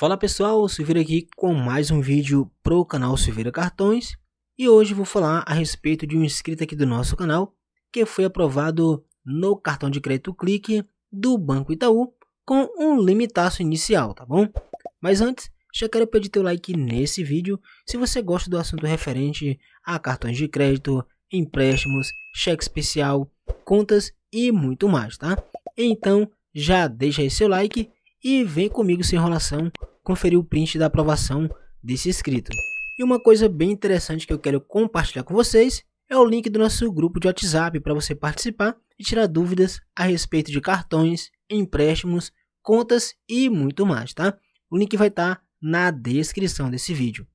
Fala pessoal, Silveira aqui com mais um vídeo pro canal Silveira Cartões e hoje vou falar a respeito de um inscrito aqui do nosso canal que foi aprovado no cartão de crédito Clique do Banco Itaú com um limitaço inicial, tá bom? Mas antes, já quero pedir teu like nesse vídeo se você gosta do assunto referente a cartões de crédito, empréstimos, cheque especial, contas e muito mais, tá? Então já deixa aí seu like e vem comigo sem enrolação conferir o print da aprovação desse inscrito. E uma coisa bem interessante que eu quero compartilhar com vocês é o link do nosso grupo de WhatsApp para você participar e tirar dúvidas a respeito de cartões, empréstimos, contas e muito mais, tá? O link vai estar tá na descrição desse vídeo.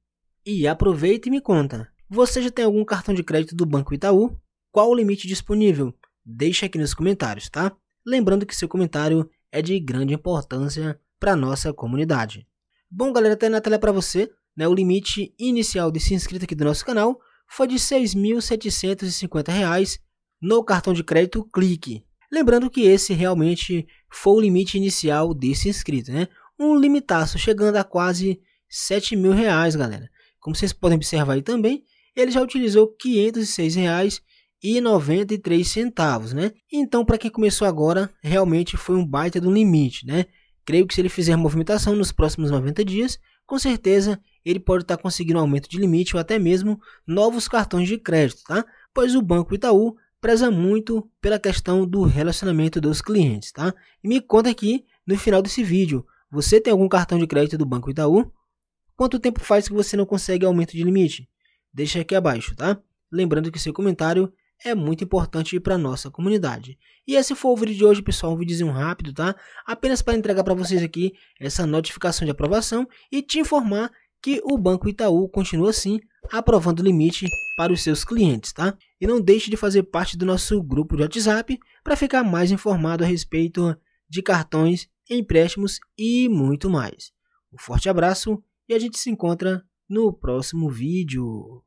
E aproveita e me conta, você já tem algum cartão de crédito do Banco Itaú? Qual o limite disponível? Deixa aqui nos comentários, tá? Lembrando que seu comentário é de grande importância para nossa comunidade. Bom, galera, tá na tela para você, né? O limite inicial de se inscrito aqui do nosso canal foi de R$ 6.750 no cartão de crédito Clique. Lembrando que esse realmente foi o limite inicial desse inscrito, né? Um limitaço chegando a quase 7 mil reais, galera. Como vocês podem observar aí também, ele já utilizou 506 reais e 93 centavos, né? Então, para quem começou agora, realmente foi um baita do limite, né? Creio que se ele fizer movimentação nos próximos 90 dias, com certeza ele pode estar tá conseguindo um aumento de limite ou até mesmo novos cartões de crédito, tá? Pois o Banco Itaú preza muito pela questão do relacionamento dos clientes, tá? E me conta aqui no final desse vídeo, você tem algum cartão de crédito do Banco Itaú? Quanto tempo faz que você não consegue aumento de limite? Deixa aqui abaixo, tá? Lembrando que seu comentário é muito importante para nossa comunidade. E esse foi o vídeo de hoje, pessoal, um videozinho rápido, tá? Apenas para entregar para vocês aqui essa notificação de aprovação e te informar que o Banco Itaú continua assim aprovando limite para os seus clientes, tá? E não deixe de fazer parte do nosso grupo de WhatsApp para ficar mais informado a respeito de cartões, empréstimos e muito mais. Um forte abraço e a gente se encontra no próximo vídeo.